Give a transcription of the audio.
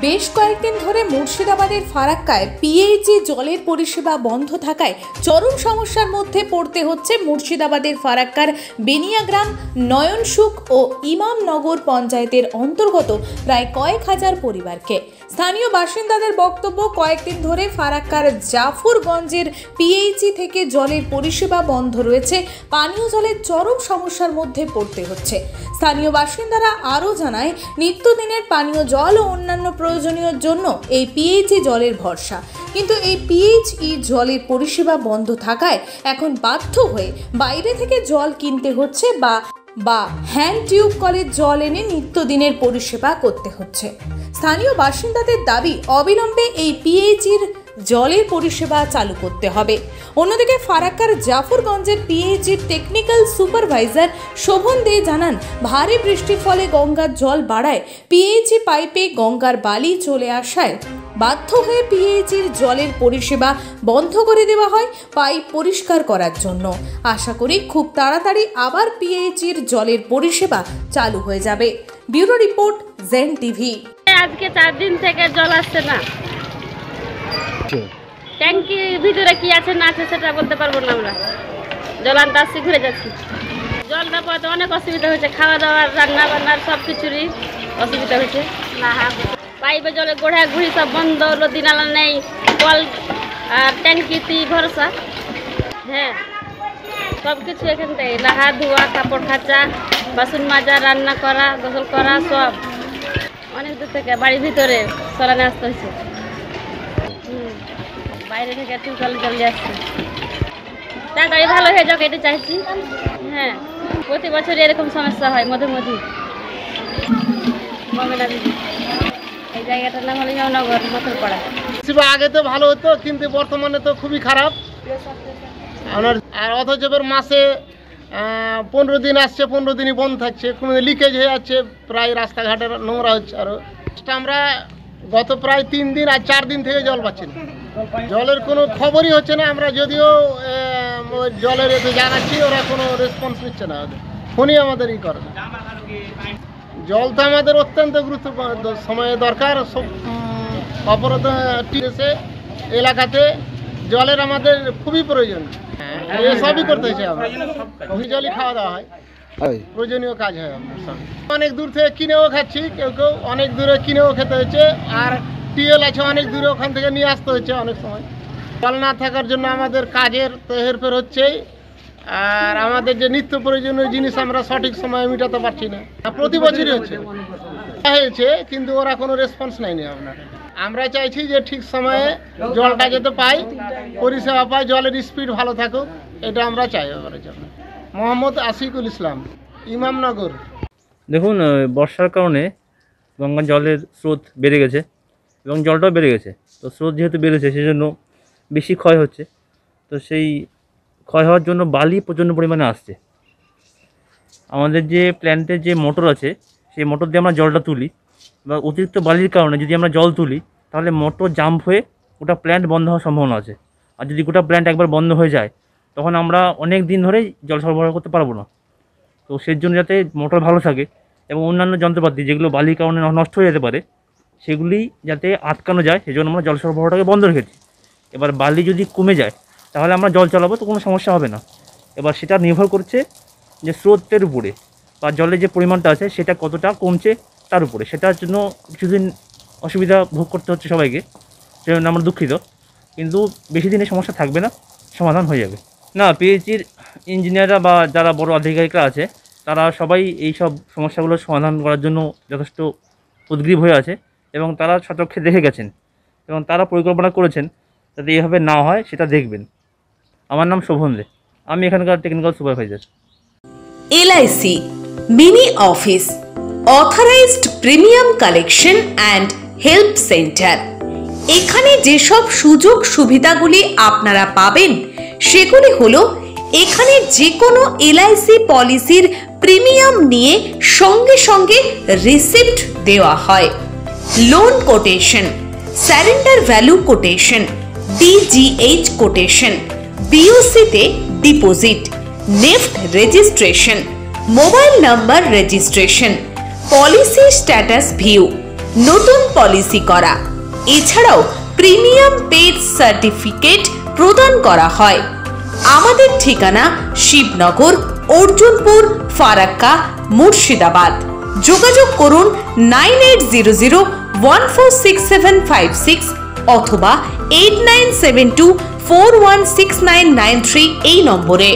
বেশ কয়েকদিন ধরে মুর্শিদাবাদের ফারাক্কায় পিএইচি জলের পরিষেবা বন্ধ থাকায় চরম সমস্যার মধ্যে পড়তে হচ্ছে মুর্শিদাবাদের ফারাক্কার বেনিয়াগ্রাম, নয়নসুখ ও ইমামনগর পঞ্চায়েতের অন্তর্গত প্রায় কয়েক হাজার পরিবারকে। স্থানীয় বাসিন্দাদের বক্তব্য, কয়েকদিন ধরে ফারাক্কার জাফরগঞ্জের পিএইচি থেকে জলের পরিষেবা বন্ধ রয়েছে, পানীয় জলের চরম সমস্যার মধ্যে পড়তে হচ্ছে। স্থানীয় বাসিন্দারা আরও জানায়, নিত্যদিনের পানীয় জল ও অন্যান্য প্রয়োজনীয় জন্য এই পিএইচই জলের ভরসা। কিন্তু এই পিএইচই জলের পরিষেবা বন্ধ থাকায় এখন বাধ্য হয়ে বাইরে থেকে জল কিনতে হচ্ছে বা বা হ্যান্ড টিউব কলের জল এনে নিত্যদিনের পরিষেবা করতে হচ্ছে। স্থানীয় বাসিন্দাদের দাবি, অবিলম্বে এই পিএইচির জলের পরিষেবা চালু করতে হবে। অন্যদিকে ফারাক্কার জাফরগঞ্জের পিএইচির টেকনিক্যাল সুপারভাইজার শোভন দে জানান, ভারী বৃষ্টির ফলে গঙ্গার জল বাড়ায়। পিএইচি পাইপে গঙ্গার বালি চলে আসায় বাধ্য হয়ে পিএইচির জলের পরিষেবা বন্ধ করে দেওয়া হয় পাইপ পরিষ্কার করার জন্য। আশা করি খুব তাড়াতাড়ি আবার পিএইচির জলের পরিষেবা চালু হয়ে যাবে। ব্যুরো রিপোর্ট জেন টিভি আজকে চার দিন থেকে জল আসছে না। ট্যাঙ্কির ভিতরে কি আছে, না আছে সেটা বলতে পারব না আমরা। জল আনতে আসছি ঘুরে যাচ্ছি। জল না পাওয়াতে অনেক অসুবিধা হয়েছে খাওয়া দাওয়ার রান্না বান্নার সব কিছুরই অসুবিধা হয়েছে। পাইপে জলে গোড়া ঘুড়ি সব বন্ধ, নদী নালা নেই, কল আর ট্যাঙ্কিতে ভরসা। হ্যাঁ সব কিছু এখান থেকে। নাহা ধোয়া, কাপড় খাঁচা, বাসন মাজা, রান্না করা, গোসল করা, সব। অনেক দূর থেকে বাড়ির ভিতরে সরানে আসতে হয়েছে। বাইরে থেকে টিউবওয়েল জল দিয়ে আসছে তাড়াতাড়ি ভালো হয়ে যাক এটা চাইছি। হ্যাঁ প্রতি বছর এরকম সমস্যা হয় মধ্যে মমিলা দিদি এই জায়গাটার নাম হলো নগর মথুরপাড়া। আগে তো ভালো হতো, কিন্তু বর্তমানে তো খুবই খারাপ। আপনার আর অথচ মাসে পনেরো দিন আসছে, পনেরো দিনই বন্ধ থাকছে। কোনো লিকেজ হয়ে যাচ্ছে, প্রায় রাস্তাঘাটের নোংরা হচ্ছে আরও আমরা গত প্রায় তিন দিন আর চার দিন থেকে জল পাচ্ছি না। জলের কোনো খবরই হচ্ছে না, আমরা যদিও জলের এতে জানাচ্ছি ওরা কোনো রেসপন্স নিচ্ছে না। ফোনই আমাদের ই করে জল তো আমাদের অত্যন্ত গুরুত্বপূর্ণ সময়ে দরকার, সব অপরাধ এসে এলাকাতে জলের আমাদের খুবই প্রয়োজন। এসবই করতে হয়েছে আমরা। জলই খাওয়া দাওয়া হয়। প্রয়োজনীয় কাজ হয় অনেক দূর থেকে কিনেও খাচ্ছি, কেউ কেউ অনেক দূরে কিনেও খেতে হচ্ছে আর টিএল আছে অনেক দূরে, ওখান থেকে নিয়ে আসতে হচ্ছে অনেক সময়। জল না থাকার জন্য আমাদের কাজের তো হেরফের হচ্ছেই, আর আমাদের যে নিত্য প্রয়োজনীয় জিনিস আমরা সঠিক সময়ে মেটাতে পারছি না। প্রতি বছরই হচ্ছে। হয়েছে, কিন্তু ওরা কোনো রেসপন্স নেয়নি আপনার। আমরা চাইছি যে ঠিক সময়ে জলটা যেতে পাই, পরিষেবা পাই, জলের স্পিড ভালো থাকুক, এটা আমরা চাই এবারের জন্য। মোহাম্মদ আশিকুল ইসলাম ইমামনগর দেখুন বর্ষার কারণে গঙ্গার জলের স্রোত বেড়ে গেছে এবং জলটাও বেড়ে গেছে। তো স্রোত যেহেতু বেড়েছে, সেজন্য বেশি ক্ষয় হচ্ছে। তো সেই ক্ষয় হওয়ার জন্য বালি প্রচণ্ড পরিমাণে আসছে। আমাদের যে প্ল্যান্টের যে মোটর আছে, সেই মোটর দিয়ে আমরা জলটা তুলি বা অতিরিক্ত বালির কারণে যদি আমরা জল তুলি, তাহলে মোটর জাম্প হয়ে ওটা প্ল্যান্ট বন্ধ হওয়ার সম্ভাবনা আছে। আর যদি গোটা প্ল্যান্ট একবার বন্ধ হয়ে যায় তখন আমরা অনেক দিন ধরেই জল সরবরাহ করতে পারব না। তো সেই জন্য যাতে মোটর ভালো থাকে এবং অন্যান্য যন্ত্রপাতি যেগুলো বালির কারণে নষ্ট হয়ে যেতে পারে, সেগুলি যাতে আটকানো যায়, সেজন্য আমরা জল সরবরাহটাকে বন্ধ রেখেছি। এবার বালি যদি কমে যায়, তাহলে আমরা জল চালাবো তো কোনো সমস্যা হবে না। এবার সেটা নির্ভর করছে যে স্রোতের উপরে বা জলের যে পরিমাণটা আছে, সেটা কতটা কমছে তার উপরে। সেটার জন্য কিছুদিন অসুবিধা ভোগ করতে হচ্ছে সবাইকে, সেজন্য আমরা দুঃখিত। কিন্তু বেশি দিনে সমস্যা থাকবে না, সমাধান হয়ে যাবে। না পিএইচির ইঞ্জিনিয়াররা বা যারা বড় আধিকারিকরা আছে, তারা সবাই এই সব সমস্যাগুলোর সমাধান করার জন্য যথেষ্ট উদ্গ্রীব হয়ে আছে এবং তারা সচক্ষে দেখে গেছেন এবং তারা পরিকল্পনা করেছেন যাতে এইভাবে না হয়, সেটা দেখবেন। আমার নাম শোভন দে। আমি এখানকার technical supervisor LIC mini office authorised premium collection and help centre এখানে যেসব সুযোগ সুবিধাগুলি আপনারা পাবেন সেগুলি হলো, এখানে যে কোনো এলআইসি পলিসির প্রিমিয়াম নিয়ে সঙ্গে সঙ্গে রিসিপ্ট দেওয়া হয়। Loan quotation, surrender value quotation DGH quotation বিওসিতে deposit, NEFT registration, mobile number registration, policy status view, নতুন পলিসি করা। এছাড়াও প্রিমিয়াম পেজ সার্টিফিকেট প্রদান করা হয়। আমাদের ঠিকানা শিবনগর, অর্জুনপুর, ফারাক্কা, মুর্শিদাবাদ। যোগাযোগ করুন nine eight zero zero one four six seven five six অথবা eight nine seven two four one six nine nine three এই নম্বরে।